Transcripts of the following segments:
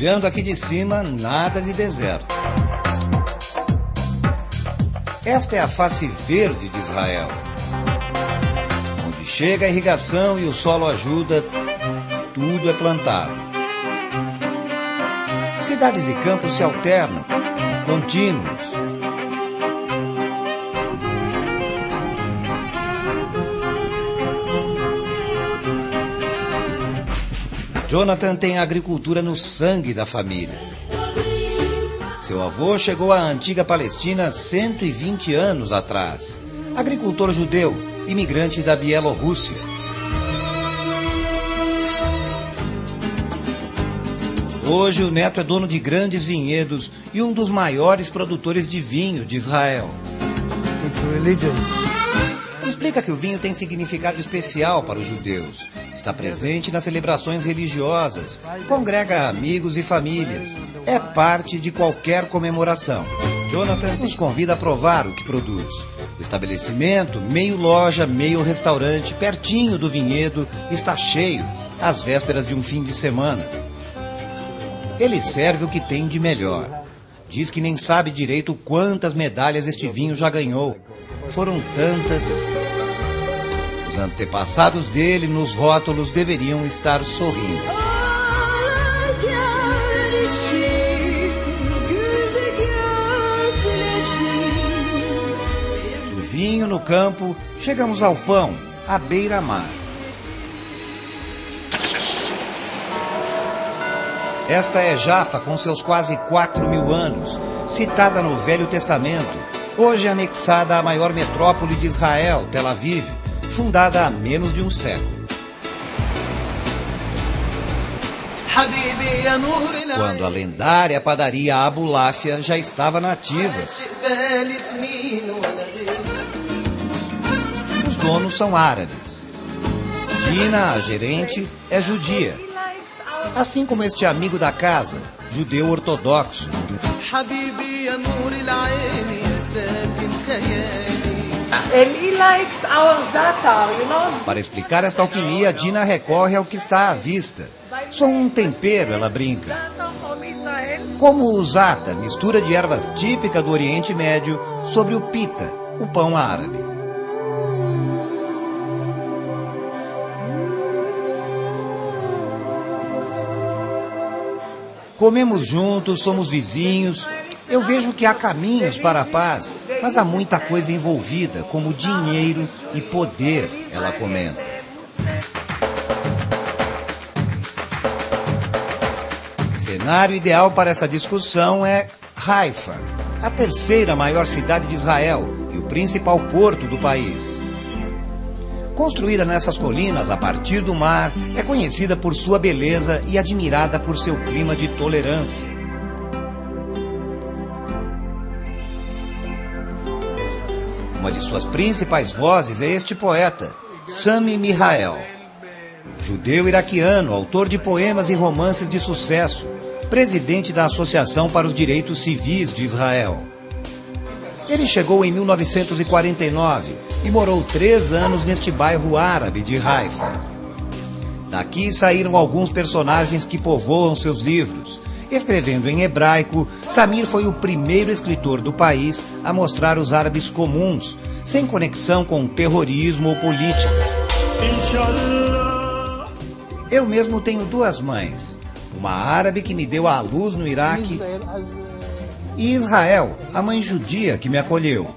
Olhando aqui de cima, nada de deserto. Esta é a face verde de Israel. Onde chega a irrigação e o solo ajuda, tudo é plantado. Cidades e campos se alternam, contínuos. Jonathan tem a agricultura no sangue da família. Seu avô chegou à antiga Palestina 120 anos atrás. Agricultor judeu, imigrante da Bielorrússia. Hoje o neto é dono de grandes vinhedos e um dos maiores produtores de vinho de Israel. Explica que o vinho tem significado especial para os judeus. Está presente nas celebrações religiosas, congrega amigos e famílias. É parte de qualquer comemoração. Jonathan nos convida a provar o que produz. Estabelecimento, meio loja, meio restaurante, pertinho do vinhedo, está cheio, às vésperas de um fim de semana. Ele serve o que tem de melhor. Diz que nem sabe direito quantas medalhas este vinho já ganhou. Foram tantas. Os antepassados dele nos rótulos deveriam estar sorrindo. Do vinho no campo, chegamos ao pão, à beira-mar. Esta é Jafa, com seus quase 4 mil anos, citada no Velho Testamento, hoje anexada à maior metrópole de Israel, Tel Aviv, fundada há menos de um século. Quando a lendária padaria Abuláfia já estava nativa. Os donos são árabes. Dina, a gerente, é judia. Assim como este amigo da casa, judeu ortodoxo. Para explicar esta alquimia, Dina recorre ao que está à vista. Sou um tempero, ela brinca. Como o zata, mistura de ervas típica do Oriente Médio, sobre o pita, o pão árabe. Comemos juntos, somos vizinhos. Eu vejo que há caminhos para a paz, mas há muita coisa envolvida, como dinheiro e poder, ela comenta. Cenário ideal para essa discussão é Haifa, a terceira maior cidade de Israel e o principal porto do país. Construída nessas colinas a partir do mar, é conhecida por sua beleza e admirada por seu clima de tolerância. De suas principais vozes é este poeta, Sami Mihael. Judeu iraquiano, autor de poemas e romances de sucesso, presidente da Associação para os Direitos Civis de Israel. Ele chegou em 1949 e morou três anos neste bairro árabe de Haifa. Daqui saíram alguns personagens que povoam seus livros. Escrevendo em hebraico, Samir foi o primeiro escritor do país a mostrar os árabes comuns, sem conexão com terrorismo ou política. Eu mesmo tenho duas mães. Uma árabe que me deu à luz no Iraque e Israel, a mãe judia que me acolheu.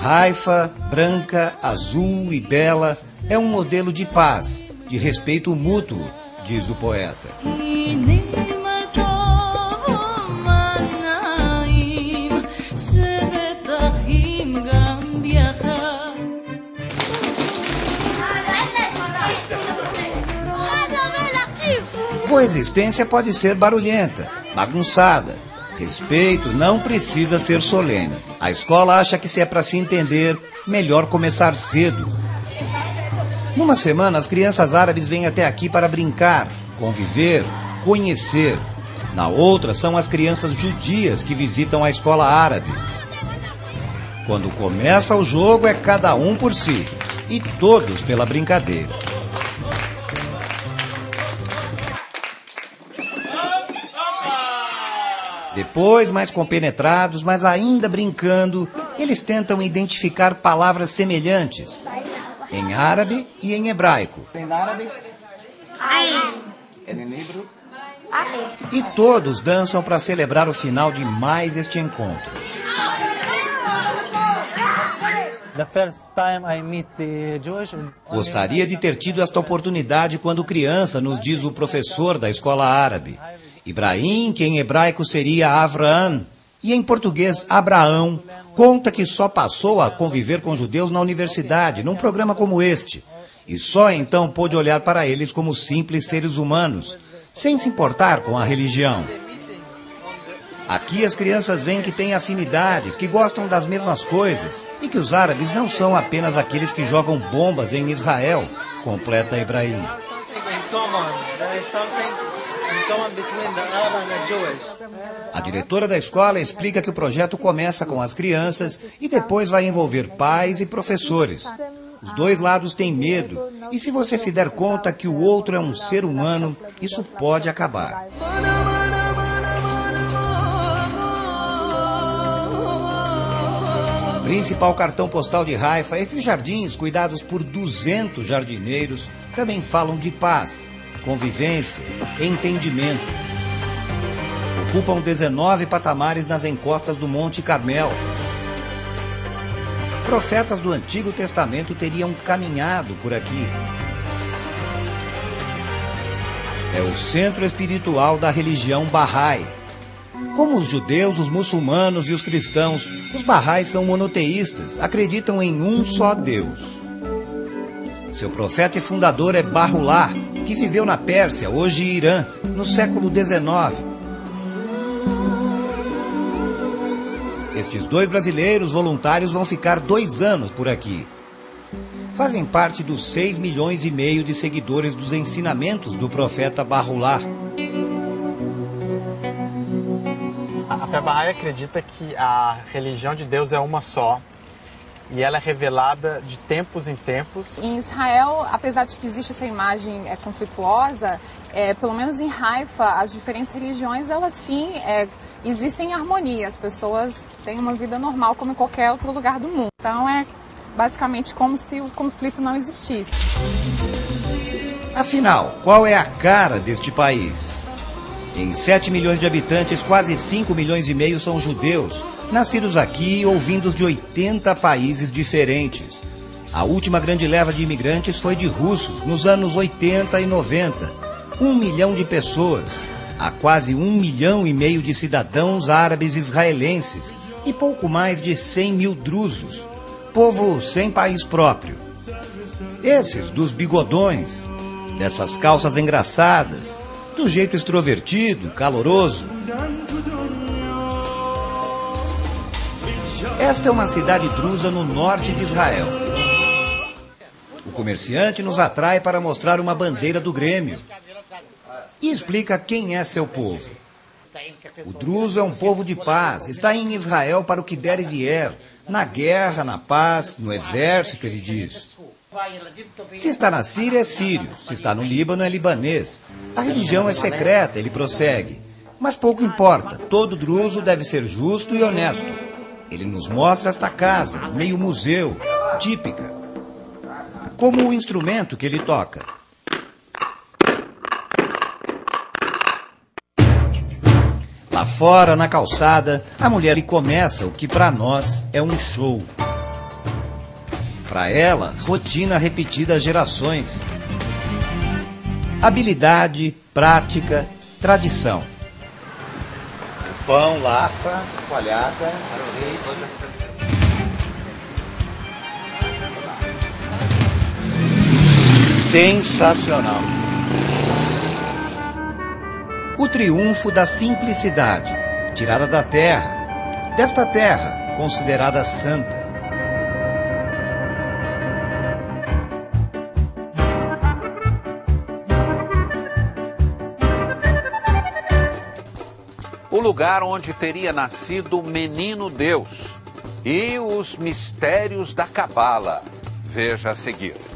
Haifa, branca, azul e bela, é um modelo de paz, de respeito mútuo, diz o poeta. Coexistência pode ser barulhenta, bagunçada. Respeito não precisa ser solene. A escola acha que se é para se entender, melhor começar cedo. Numa semana, as crianças árabes vêm até aqui para brincar, conviver, conhecer. Na outra, são as crianças judias que visitam a escola árabe. Quando começa o jogo, é cada um por si. e todos pela brincadeira. Depois, mais compenetrados, mas ainda brincando, eles tentam identificar palavras semelhantes em árabe e em hebraico. Em árabe? Em hebraico? E todos dançam para celebrar o final de mais este encontro. Gostaria de ter tido esta oportunidade quando criança, nos diz o professor da escola árabe. Ibrahim, que em hebraico seria Avram, e em português Abraão, conta que só passou a conviver com judeus na universidade, num programa como este, e só então pôde olhar para eles como simples seres humanos, sem se importar com a religião. Aqui as crianças veem que têm afinidades, que gostam das mesmas coisas e que os árabes não são apenas aqueles que jogam bombas em Israel, completa Ibrahim. A diretora da escola explica que o projeto começa com as crianças e depois vai envolver pais e professores. Os dois lados têm medo, e se você se der conta que o outro é um ser humano, isso pode acabar. Principal cartão postal de Haifa, esses jardins, cuidados por 200 jardineiros, também falam de paz, convivência, entendimento. Ocupam 19 patamares nas encostas do Monte Carmel profetas do Antigo Testamento teriam caminhado por aqui. É o centro espiritual da religião Bahá'í. Como os judeus, os muçulmanos e os cristãos, os Bahá'ís são monoteístas, acreditam em um só Deus. Seu profeta e fundador é Bahullah, que viveu na Pérsia, hoje Irã, no século XIX Estes dois brasileiros voluntários vão ficar dois anos por aqui. Fazem parte dos 6 milhões e meio de seguidores dos ensinamentos do profeta Barulá. A fé Bahá'í acredita que a religião de Deus é uma só, e ela é revelada de tempos em tempos. Em Israel, apesar de que existe essa imagem é, conflituosa, é, pelo menos em Haifa, as diferentes religiões, elas sim é, existem em harmonia. As pessoas têm uma vida normal como em qualquer outro lugar do mundo. Então é basicamente como se o conflito não existisse. Afinal, qual é a cara deste país? Em 7 milhões de habitantes, quase 5 milhões e meio são judeus, nascidos aqui ou vindos de 80 países diferentes. A última grande leva de imigrantes foi de russos, nos anos 80 e 90. Um milhão de pessoas. Há quase um milhão e meio de cidadãos árabes israelenses e pouco mais de 100 mil drusos, povo sem país próprio. Esses dos bigodões, dessas calças engraçadas, do jeito extrovertido, caloroso. Esta é uma cidade drusa no norte de Israel. O comerciante nos atrai para mostrar uma bandeira do Grêmio e explica quem é seu povo. O druso é um povo de paz, está em Israel para o que der e vier, na guerra, na paz, no exército, ele diz. Se está na Síria, é sírio, se está no Líbano, é libanês. A religião é secreta, ele prossegue. Mas pouco importa, todo druso deve ser justo e honesto. Ele nos mostra esta casa, meio museu, típica. Como o instrumento que ele toca. Lá fora, na calçada, a mulher começa o que para nós é um show. Para ela, rotina repetida gerações. Habilidade, prática, tradição pão, lafa, coalhada, azeite. Sensacional. O triunfo da simplicidade, tirada da terra, desta terra considerada santa. Lugar onde teria nascido o menino Deus e os mistérios da Cabala. Veja a seguir.